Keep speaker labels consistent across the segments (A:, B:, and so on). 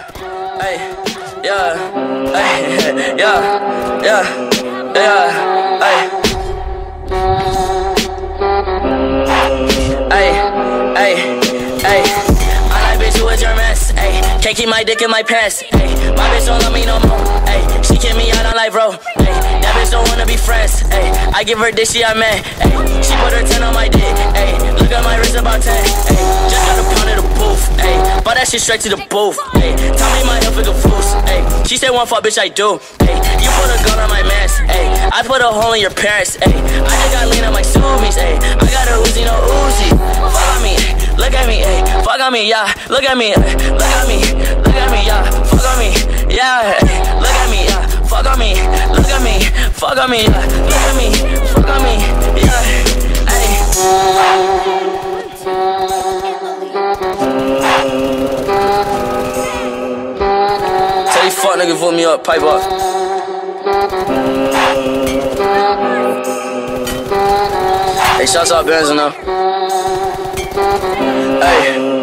A: Yeah, yeah, hey, yeah, yeah, yeah, hey. Hey, hey, hey. I like bitch, who is your mess? Hey, can't keep my dick in my pants. Hey, my bitch don't love me no more. Hey, she kick me out on life, bro. Hey, that bitch don't wanna be friends. Hey, I give her dick, she a man. Hey, she put her 10 on my dick. Hey, look at my wrist about 10. Hey, that shit straight to the booth. Hey, tell me my health is a fool. Hey, she said one fuck, bitch, I do. Hey, you put a gun on my mask. Hey, I put a hole in your parents. Hey, I just got lean on my Subies. Hey, I got a Uzi, no Uzi. Fuck on me, look at me, hey, fuck on me, yeah. Look at me, look at me, look at me, yeah. Fuck on me, yeah. Look at me, yeah. Fuck on me, look at me, fuck on me, yeah. Look at me, fuck on me, fuck nigga vote me up, pipe up. Hey, shouts out Benz now. Hey. A.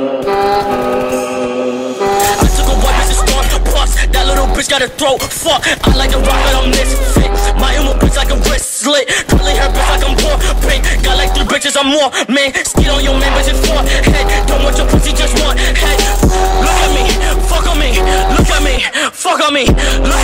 A: That little bitch got a throat. Fuck, I like to rock, but I'm misfit. My emo bitch like a wrist slit. Curly hair bitch like I'm poor. Pink, got like three bitches, I'm more. Man, skid on your man, bitch, it's four. Head, don't want your pussy, just one. on me. Look